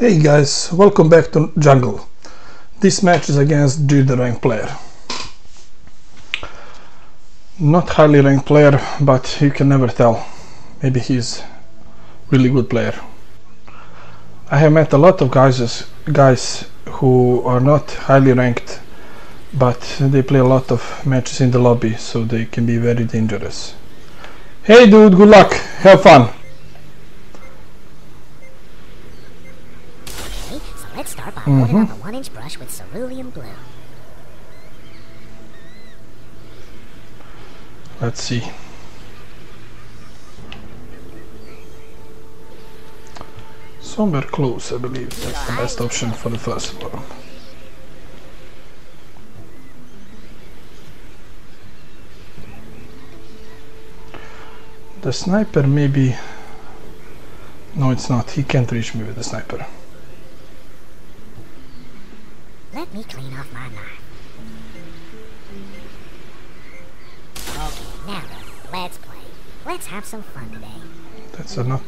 Hey guys, welcome back to Jungle. This match is against the ranked player. Not highly ranked player, but you can never tell. Maybe he's really good player. I have met a lot of guys guys who are not highly ranked but they play a lot of matches in the lobby so they can be very dangerous. Hey dude, good luck, have fun! Okay, so let's start by mm -hmm. up a one inch brush with cerulean blue. Let's see. Somewhere close, I believe. That's the best option for the first one. The sniper maybe... No, it's not. He can't reach me with the sniper. Let me clean off my knife. Okay, now let's play. Let's have some fun today. That's a not.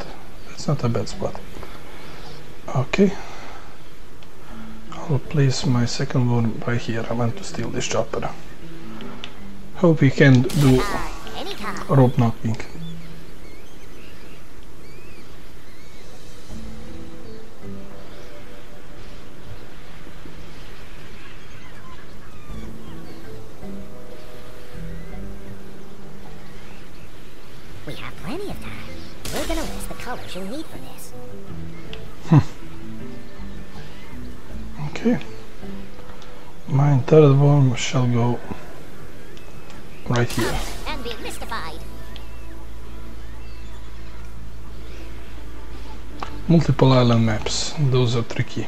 That's not a bad spot. Okay. I'll place my second one right here. I want to steal this chopper. Hope we can do rope knocking. Multiple island maps, those are tricky.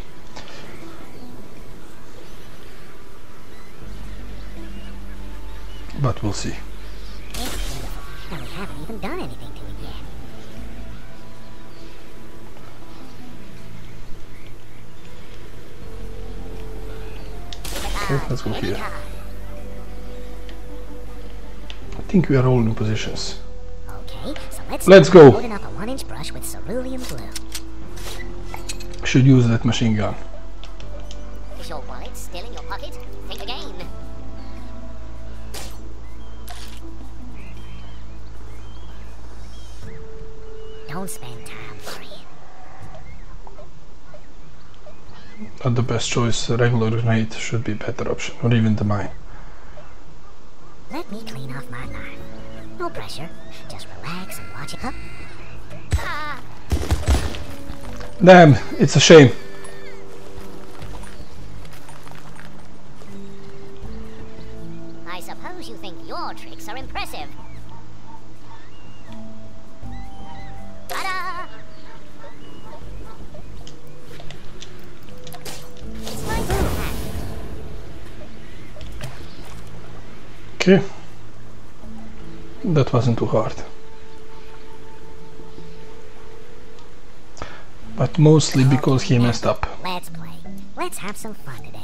But we'll see. And we haven't even done anything to it yet. Okay, let's go here. I think we are all in positions. Okay, so let's, let's go. up a one inch brush with cerulean blue. Should use that machine gun. Is your wallet still in your pocket? Think again. Don't spend time Not the best choice, a regular grenade should be a better option, or even the mine. Let me clean off my knife. No pressure, just relax and watch it up. Damn, it's a shame. I suppose you think your tricks are impressive. Okay. That wasn't too hard. But mostly because he messed up. Let's play. Let's have some fun today.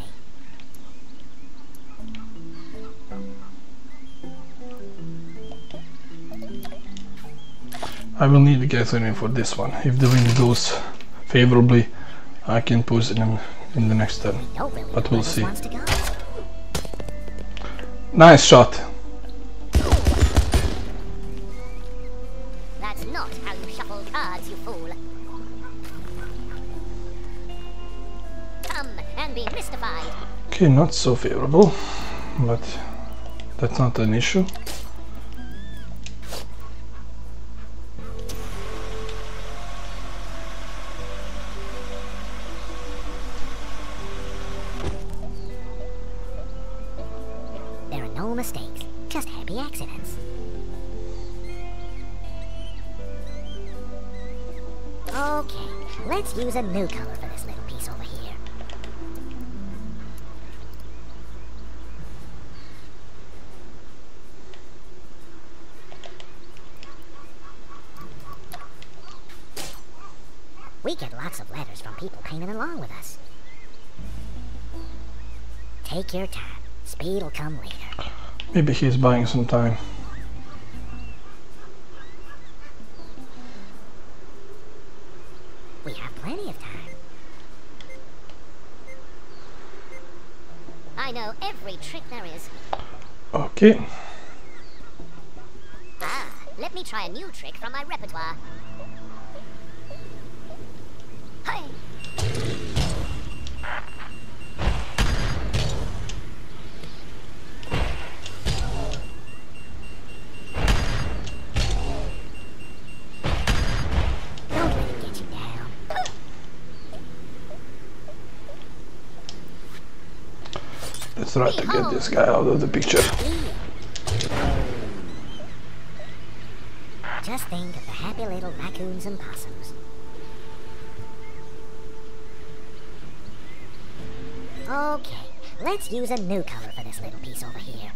I will need gasoline for this one. If the wind goes favorably, I can push it in, in the next turn. But we'll see. Nice shot. Okay, not so favorable, but that's not an issue. There are no mistakes, just happy accidents. Okay, let's use a new color for this little lots of letters from people painting along with us. Take your time. Speed will come later. Maybe he's buying some time. We have plenty of time. I know every trick there is. Okay. Ah, let me try a new trick from my repertoire. Let's try to get this guy out of the picture. Just think of the happy little raccoons and possums. Okay, let's use a new color for this little piece over here.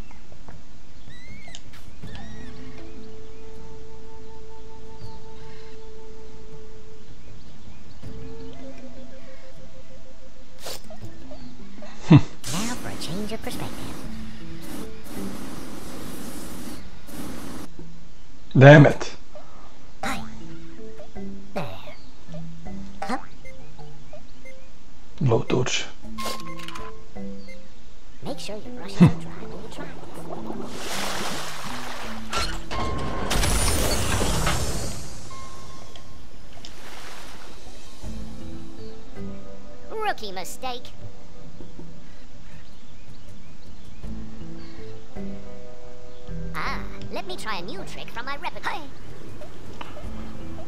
Damn it. Let me try a new trick from my repertoire.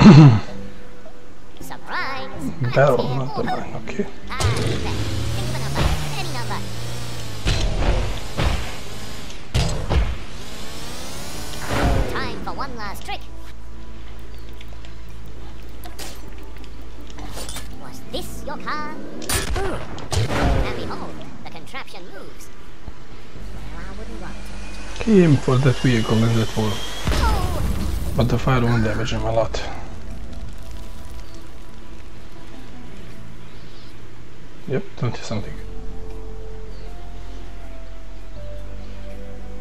Surprise! I'm not the mine. Okay. Ah. Aimed for that vehicle and that wall. But the fire won't damage him a lot. Yep, 20 something.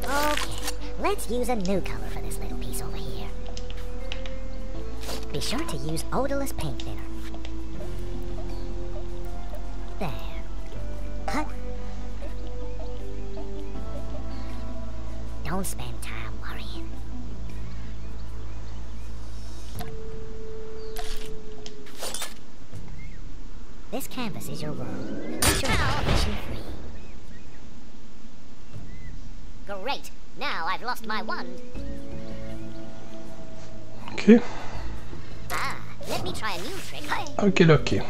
Okay, let's use a new color for this little piece over here. Be sure to use odorless paint thinner. This canvas is your world. Let your imagination free. Great! Now I've lost my wand. Okay, Ah, let me try a new trick. Hey. okay, okay.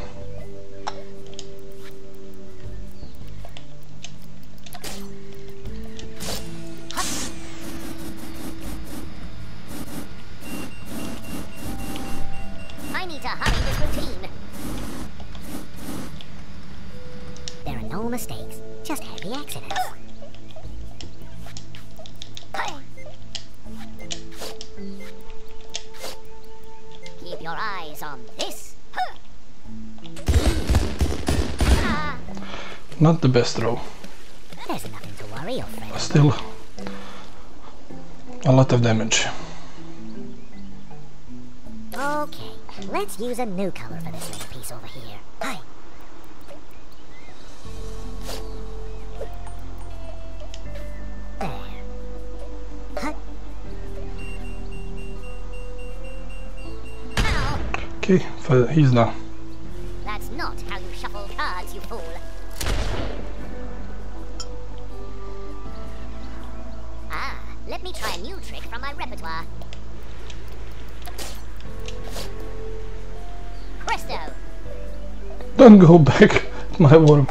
The best row. there's nothing to worry friend. Still, a lot of damage. Okay, let's use a new color for this little piece over here. Hi. There. Okay, he's done. Don't go back, my worm.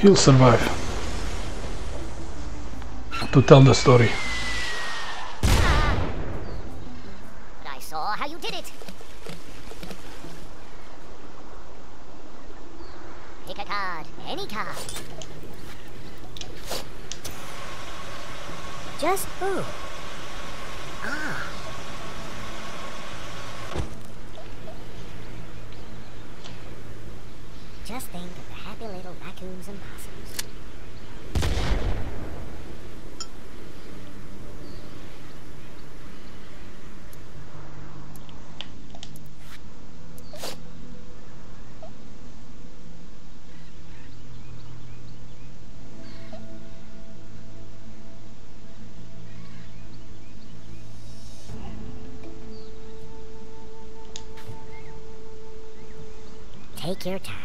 He'll survive. To tell the story. I saw how you did it. Pick a card. Any card. Just who? Ah. Just think happy little raccoons and possums. Take your time.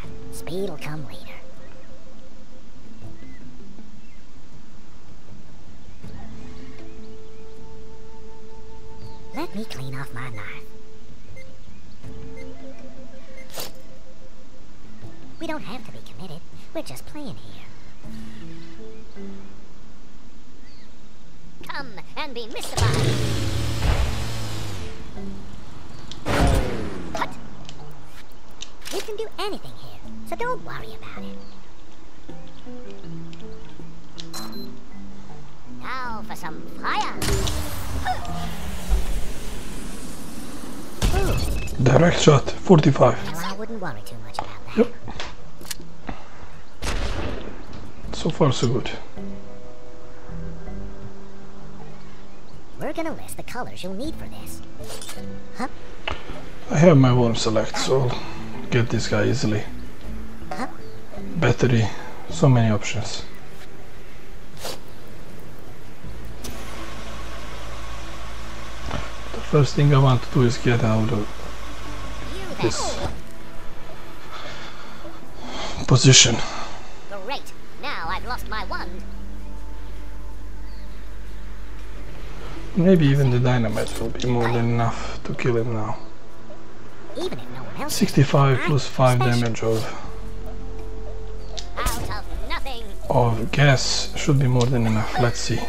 My knife. We don't have to be committed. We're just playing here. Come and be mystified. What? You can do anything here, so don't worry about it. Now for some fire. Direct shot, 45. Well, I wouldn't worry too much about that. Yep. So far so good. We're gonna list the colors you'll need for this. Huh? I have my worm select, so I'll get this guy easily. Huh? Battery, so many options. The first thing I want to do is get out of. This position. Great. Now I've lost my wand. Maybe even the dynamite will be more than enough to kill him now. Even if no one else 65 I'm plus 5 special. damage of, out of nothing. of gas should be more than enough. Let's see.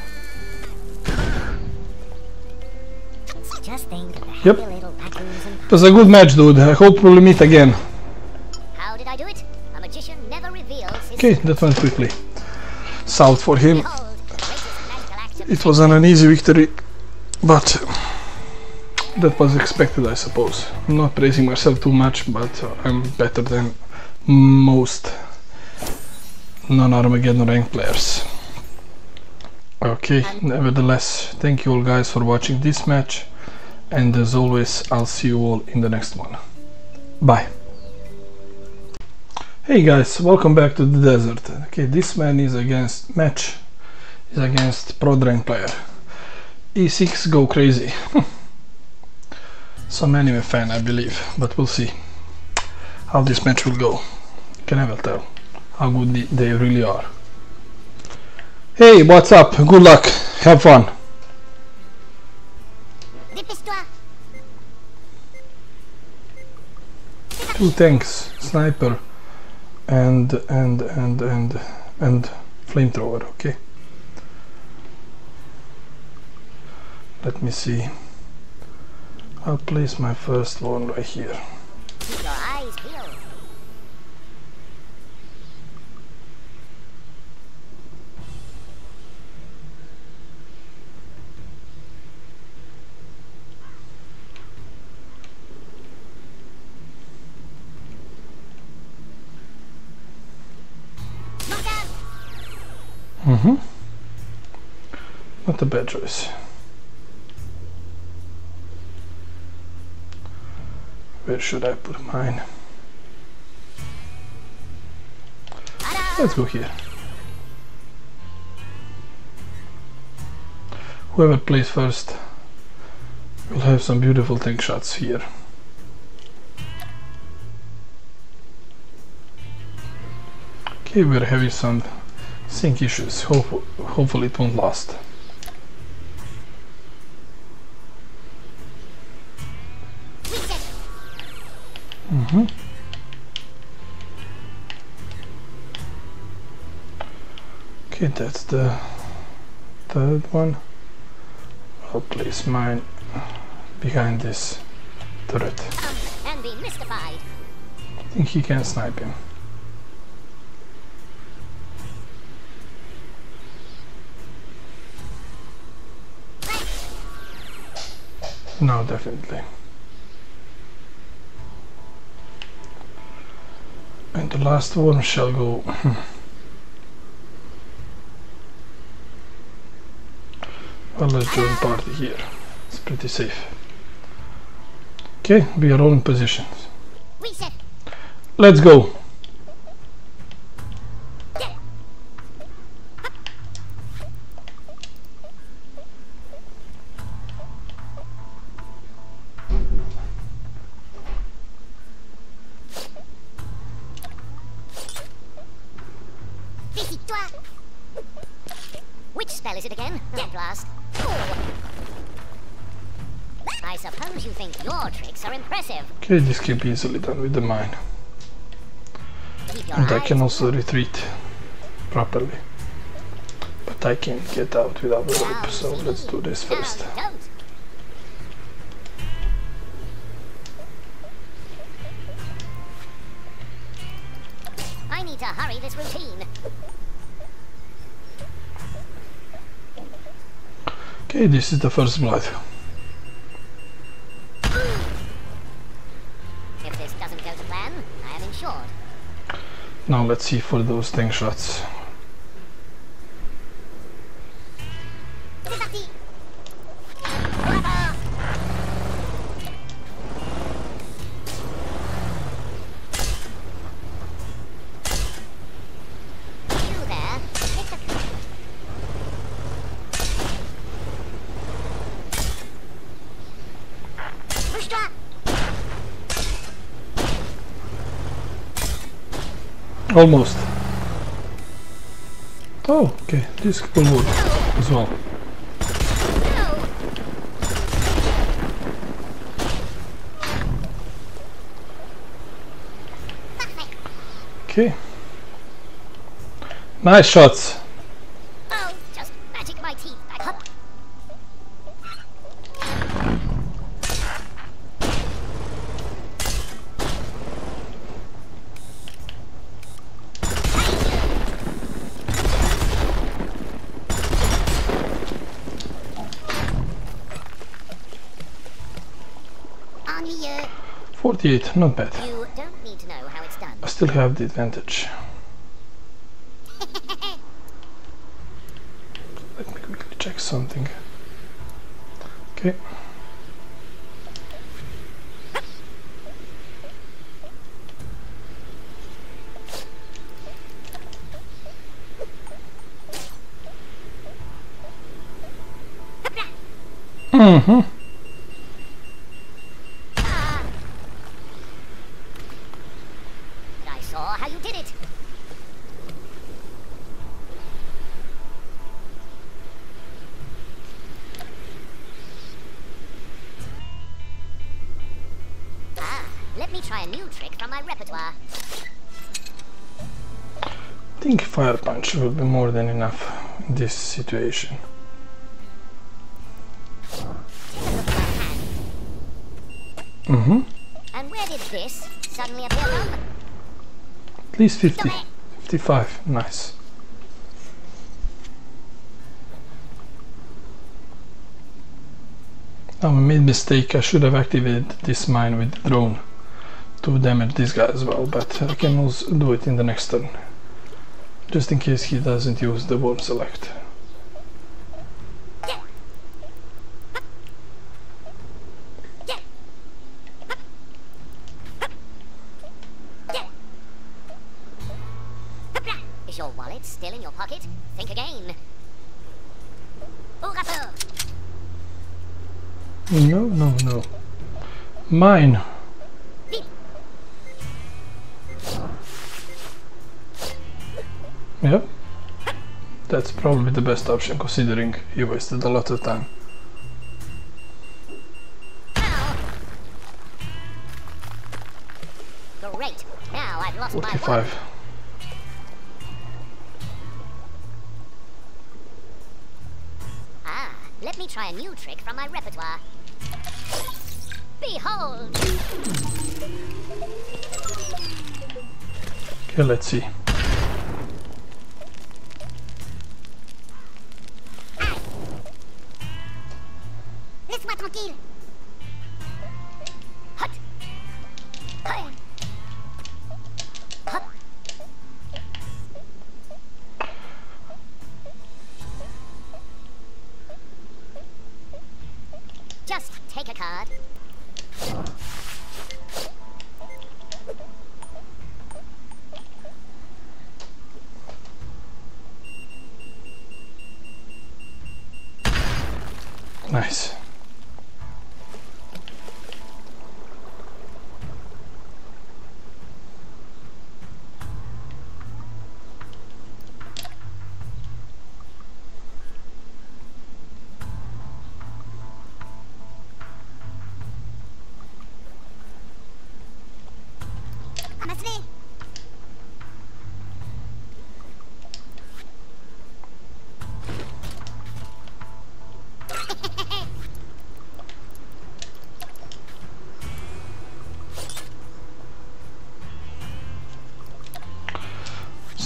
Just think of the Yep. Was a good match, dude. I hope we'll meet again. How did I do it? A magician never reveals Okay, that went quickly. South for him. Behold, the greatest magical act of It was an uneasy victory, but that was expected, I suppose. I'm not praising myself too much, but uh, I'm better than most non-Armageddon rank players. Okay, nevertheless, thank you all guys for watching this match, and as always, I'll see you all in the next one. Bye. Hey guys, welcome back to the desert. Okay, this man is against match is against Pro Drain player. E6 go crazy. Some anime fan I believe, but we'll see how this match will go. Can never tell how good they really are. Hey, what's up? Good luck. Have fun. Dépêche-toi. Two tanks, sniper, and and and and and flamethrower. Okay. Let me see. I'll place my first one right here. Mm-hmm. Not the choice. Where should I put mine? Let's go here. Whoever plays first will have some beautiful tank shots here. Okay, we're having some sync issues. Hope, hopefully it won't last. Mm-hmm. Okay, that's the third one. I'll place mine behind this turret. Come and be mystified. I think he can snipe him. No, definitely. And the last one shall go. well, let's join party here. It's pretty safe. Okay, we are all in positions. Reset. Let's go. This can be easily done with the mine. And I can also retreat properly. But I can't get out without the rope, so let's do this first. I need to hurry this routine. Okay, this is the first blood. Insured. Now let's see for those tank shots. Almost. Oh, okay, this will work as well. Okay. Nice shots. 48, not bad. You don't need to know how it's done. I still have the advantage. Let me quickly check something. Will be more than enough in this situation. Take a at. Mm-hmm. And where did this suddenly appear from? At least 50. 55. Nice. Now I made mistake. I should have activated this mine with the drone to damage this guy as well, but I can also do it in the next turn. Just in case he doesn't use the worm select. Is your wallet still in your pocket? Think again. No, no, no. Mine. That's probably the best option considering you wasted a lot of time. Great. Now I've lost my wallet. 45. Ah, let me try a new trick from my repertoire. Behold! Okay, let's see.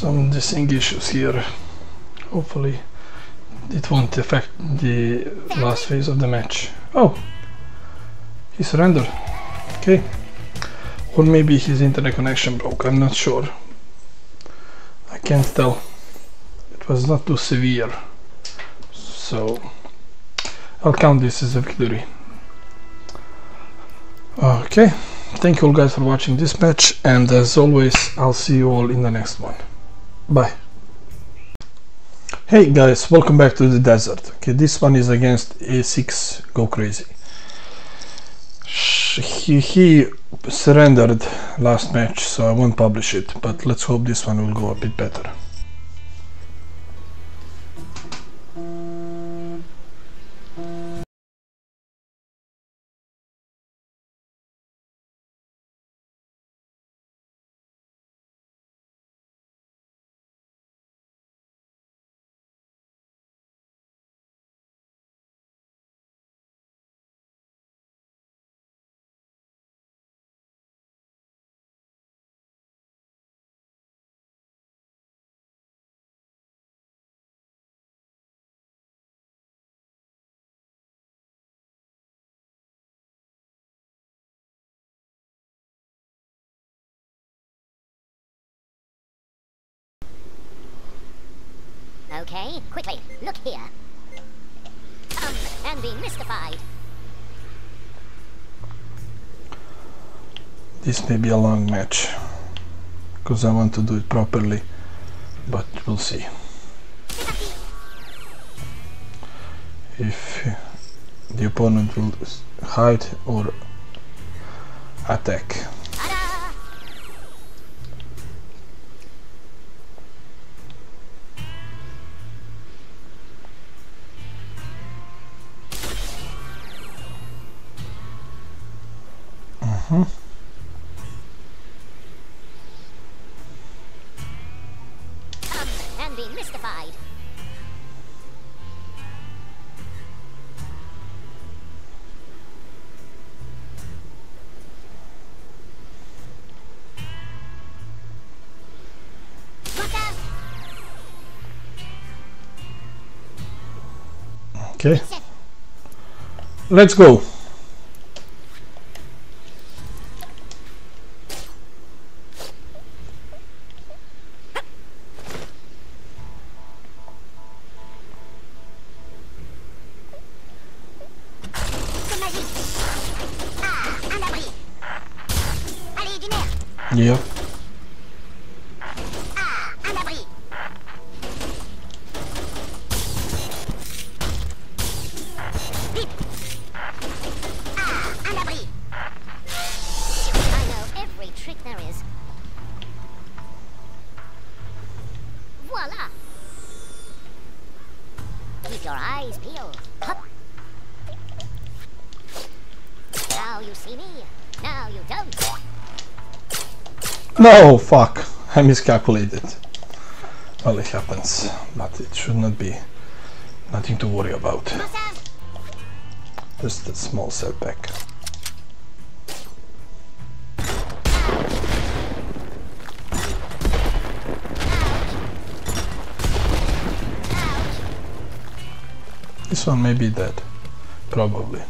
Some desync issues here. Hopefully it won't affect the last phase of the match. Oh! He surrendered. Okay. Or maybe his internet connection broke, I'm not sure. I can't tell. It was not too severe. So I'll count this as a victory. Okay. Thank you all guys for watching this match and as always I'll see you all in the next one. Bye. Hey guys, welcome back to the desert. Okay, this one is against A6 Go Crazy. He, he surrendered last match, so I won't publish it, but let's hope this one will go a bit better. Okay, quickly, look here. Come and be mystified. This may be a long match, because I want to do it properly, but we'll see. If the opponent will hide or attack. Okay, let's go. C'est No, fuck. I miscalculated. Well, it happens, but it should not be nothing to worry about. Just a small setback. This one may be dead. Probably.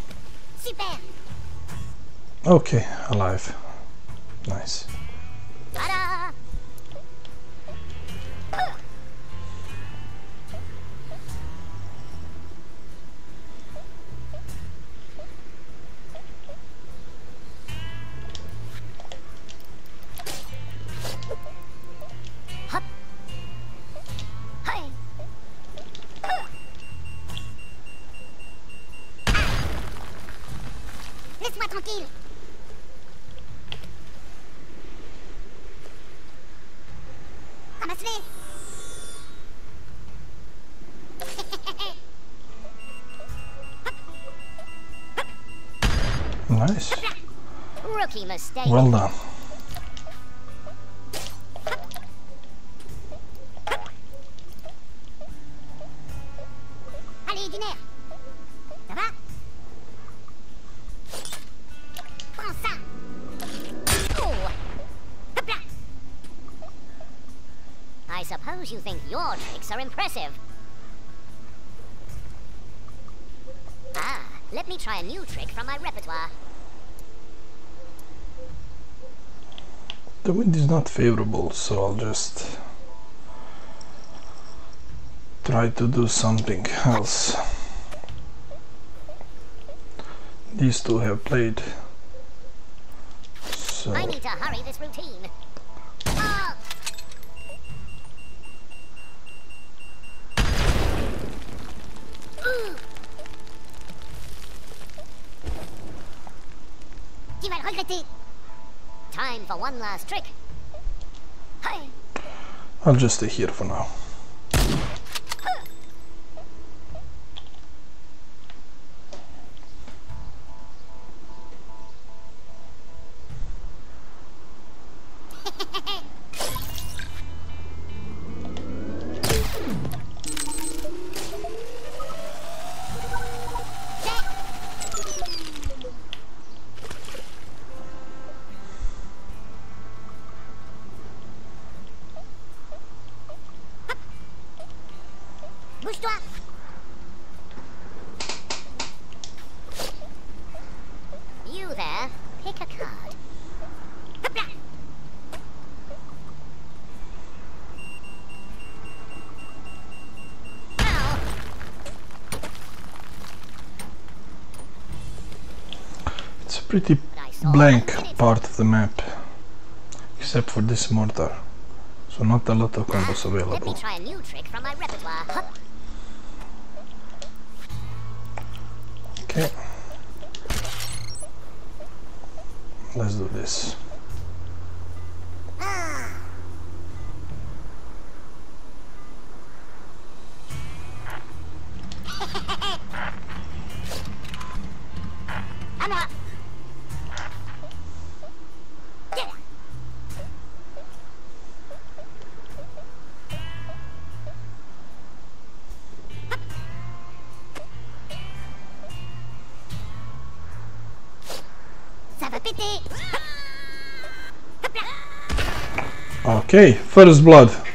Okay, alive. Nice. Mistake. Well done. Allez. Ça va Prends ça. Oh. Hop là. I suppose you think your tricks are impressive. Ah, let me try a new trick from my repertoire. The wind is not favorable, so I'll just try to do something else. These two have played, so I need to hurry this routine. Ouh. Tu vas le regretter. Time for one last trick. Hey. I'll just stay here for now. Pretty blank that in it. part of the map, except for this mortar, so not a lot of combos ah, me available. try a new trick from my repertoire. Okay. Let's do this. Okay, first blood.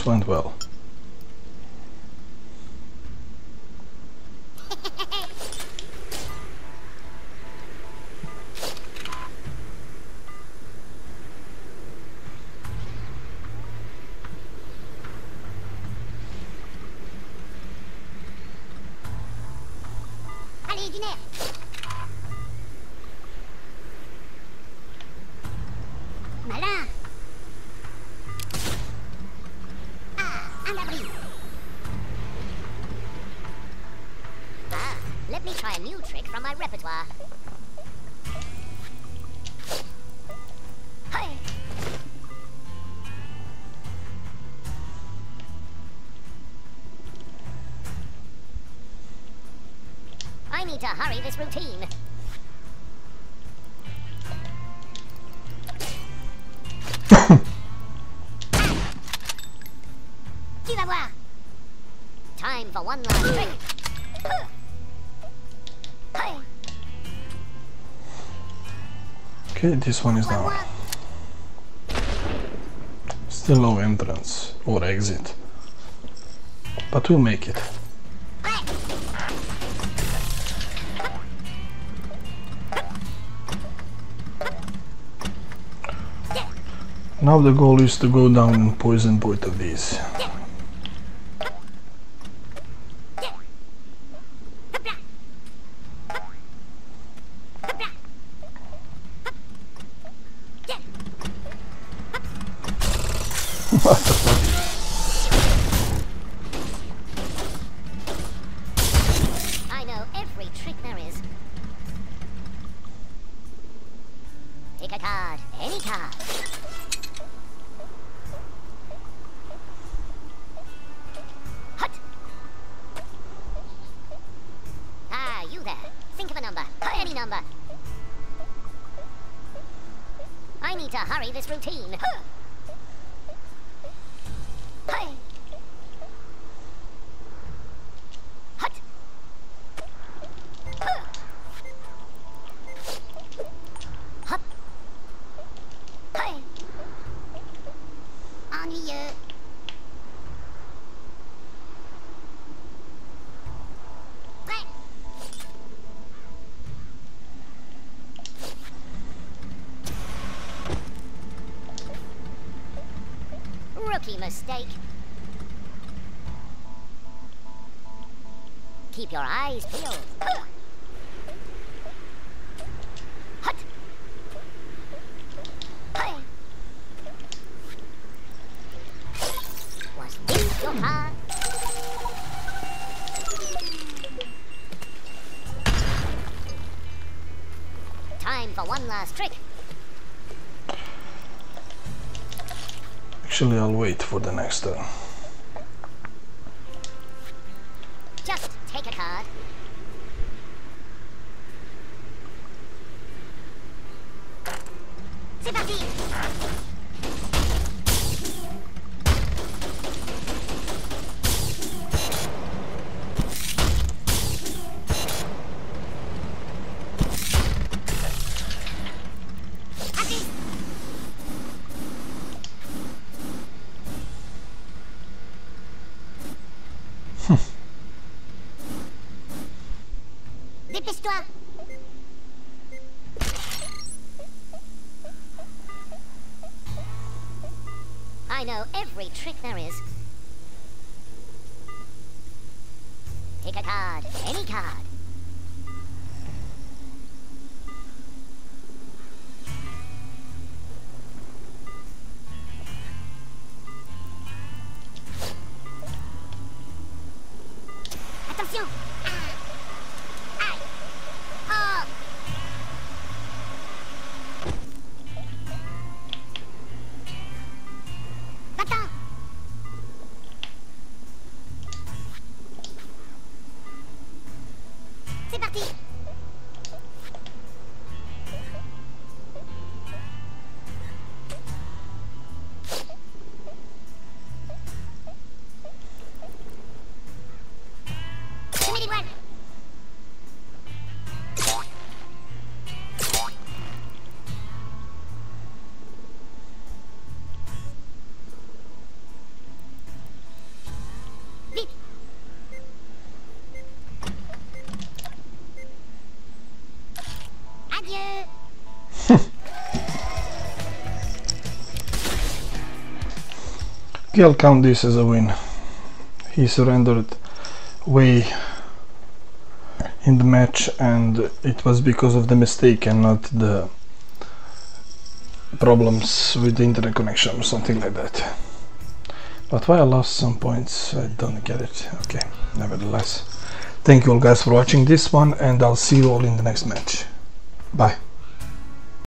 This went well. Allez, du nerf. Hey. I need to hurry this routine. Okay, this one is down. Still no entrance or exit. but we'll make it. Now the goal is to go down and poison both of these. Mistake. Keep your eyes peeled. Was this your? Time for one last trick. Actually, I'll wait for the next turn. Trick there is. Pick a card, any card. I'll count this as a win. He surrendered way in the match and it was because of the mistake and not the problems with the internet connection or something like that. But why I lost some points, I don't get it. Okay, nevertheless. Thank you all guys for watching this one and I'll see you all in the next match. Bye.